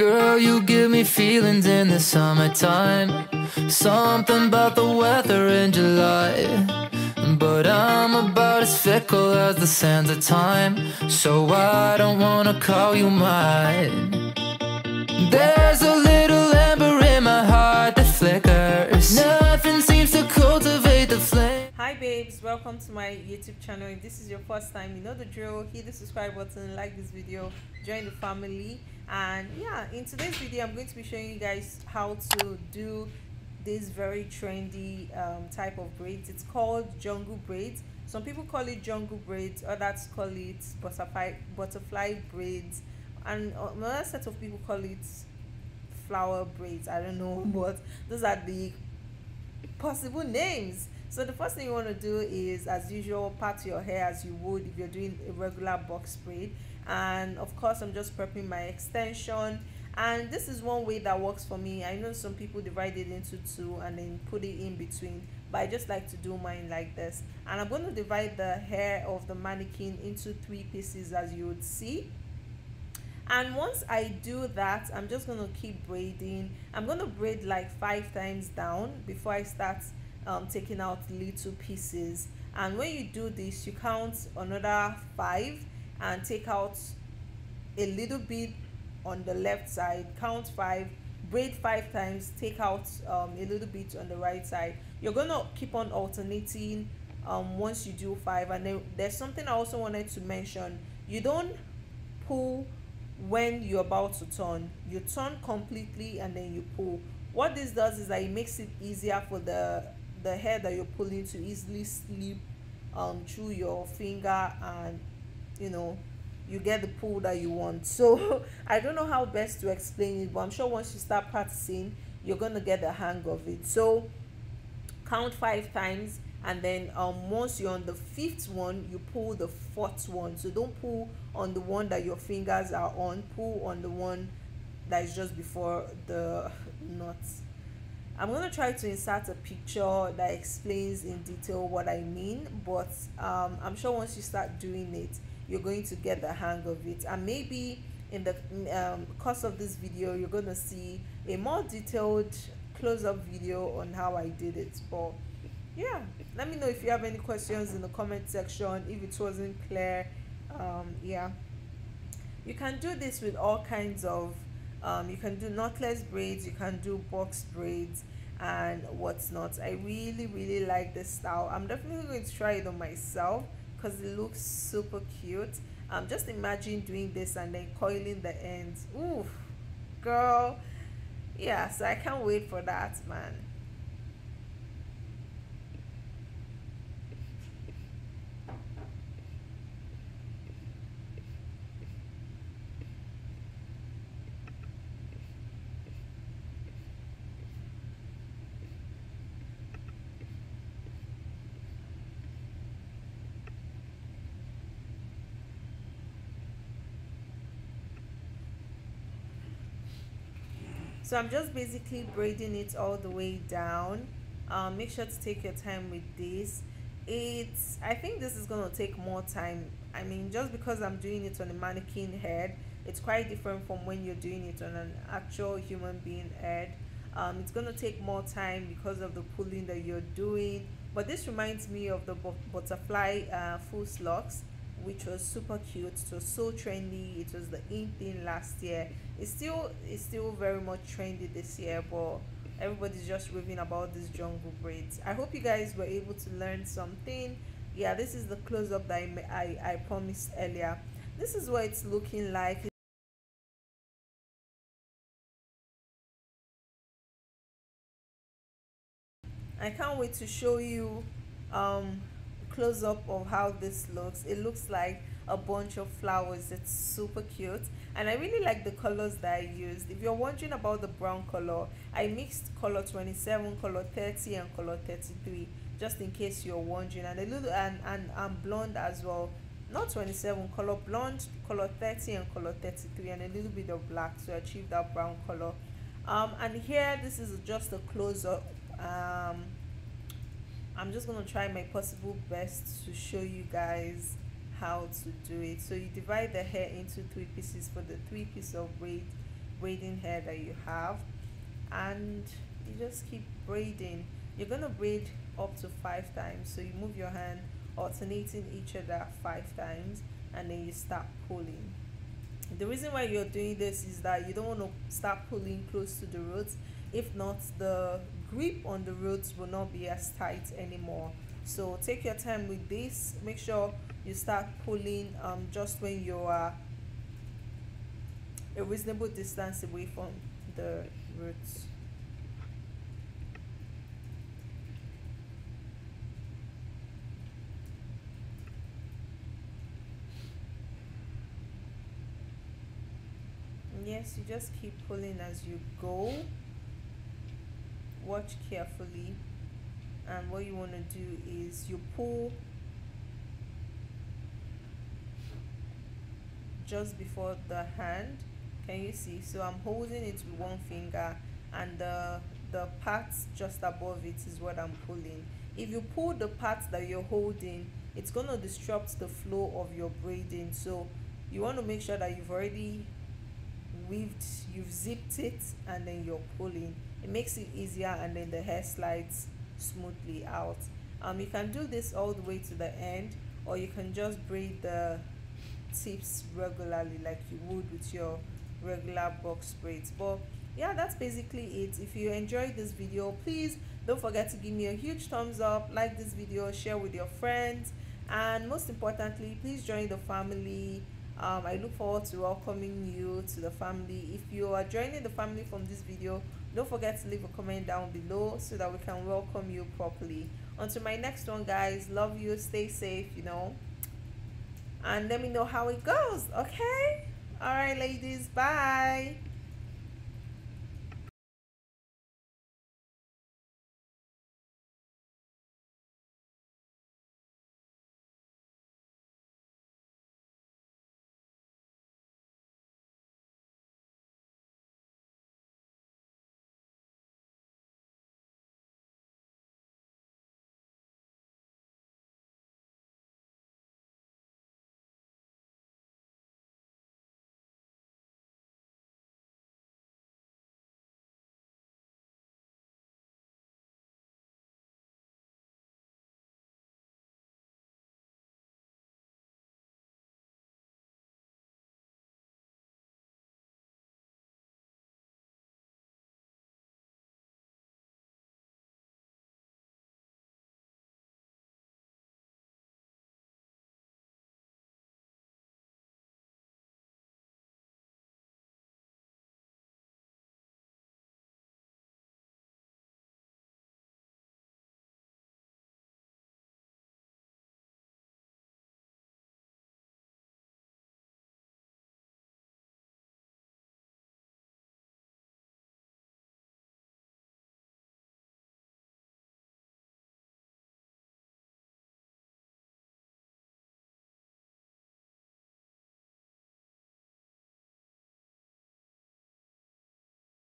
Girl, you give me feelings in the summertime. Something about the weather in July. But I'm about as fickle as the sands of time. So I don't wanna call you mine. There's a my YouTube channel. If this is your first time, you know the drill. Hit the subscribe button, like this video, join the family. And yeah, in today's video, I'm going to be showing you guys how to do this very trendy um, type of braids. It's called jungle braids. Some people call it jungle braids, others call it butterfly butterfly braids, and another set of people call it flower braids. I don't know, but those are the possible names. So the first thing you want to do is, as usual, part your hair as you would if you're doing a regular box braid. And of course, I'm just prepping my extension. And this is one way that works for me. I know some people divide it into two and then put it in between but i just like to do mine like this. And i'm going to divide the hair of the mannequin into three pieces as you would see. And once i do that i'm just going to keep braiding. I'm going to braid like five times down before i start um, taking out little pieces. And when you do this you count another five and take out a little bit on the left side. Count five braid five times take out um, a little bit on the right side. You're gonna keep on alternating um, once you do five. And then there's something I also wanted to mention. You don't pull when you're about to turn. You turn completely and then you pull. What this does is that it makes it easier for the the hair that you're pulling to easily slip um, through your finger and you know you get the pull that you want. So i don't know how best to explain it but i'm sure once you start practicing you're gonna get the hang of it. So count five times and then um once you're on the fifth one you pull the fourth one. So don't pull on the one that your fingers are on. Pull on the one that is just before the knots i'm going to try to insert a picture that explains in detail what i mean but um i'm sure once you start doing it you're going to get the hang of it. And maybe in the um, course of this video you're going to see a more detailed close-up video on how I did it. But yeah let me know if you have any questions in the comment section. If it wasn't clear um, yeah. You can do this with all kinds of um, you can do knotless braids you can do box braids and what's not. I really really like this style. I'm definitely going to try it on myself because it looks super cute. Um just imagine doing this and then coiling the ends. Ooh girl. Yeah so i can't wait for that man so i'm just basically braiding it all the way down. Um, make sure to take your time with this. It's i think this is going to take more time. I mean just because i'm doing it on a mannequin head it's quite different from when you're doing it on an actual human being head. Um, it's going to take more time because of the pulling that you're doing. But this reminds me of the butterfly uh, false locks which was super cute it was so trendy it was the in thing last year. It's still it's still very much trendy this year but everybody's just raving about these jungle braids i hope you guys were able to learn something. Yeah this is the close-up that I, I, I promised earlier. This is what it's looking like. I can't wait to show you um, close up of how this looks. It looks like a bunch of flowers. It's super cute. And i really like the colors that i used. If you're wondering about the brown color i mixed color 27 color 30 and color 33 just in case you're wondering. And a little and and, and blonde as well. Not 27 color blonde color 30 and color 33 and a little bit of black to achieve that brown color. Um and here this is just a close-up um I'm just going to try my possible best to show you guys how to do it. So you divide the hair into three pieces for the three pieces of braid braiding hair that you have. And you just keep braiding. You're gonna braid up to five times. So you move your hand alternating each other five times and then you start pulling. The reason why you're doing this is that you don't want to start pulling close to the roots. If not the grip on the roots will not be as tight anymore. So take your time with this. Make sure you start pulling um, just when you are a reasonable distance away from the roots. Yes you just keep pulling as you go watch carefully and what you want to do is you pull just before the hand. Can you see? So i'm holding it with one finger and the the parts just above it is what i'm pulling. If you pull the parts that you're holding it's going to disrupt the flow of your braiding so you want to make sure that you've already weaved you've zipped it and then you're pulling it makes it easier and then the hair slides smoothly out. Um you can do this all the way to the end or you can just braid the tips regularly like you would with your regular box braids. But yeah that's basically it. If you enjoyed this video please don't forget to give me a huge thumbs up like this video share with your friends and most importantly please join the family. Um, i look forward to welcoming you to the family. If you are joining the family from this video don't forget to leave a comment down below so that we can welcome you properly. Until my next one guys. Love you. Stay safe you know. And let me know how it goes okay? All right ladies. Bye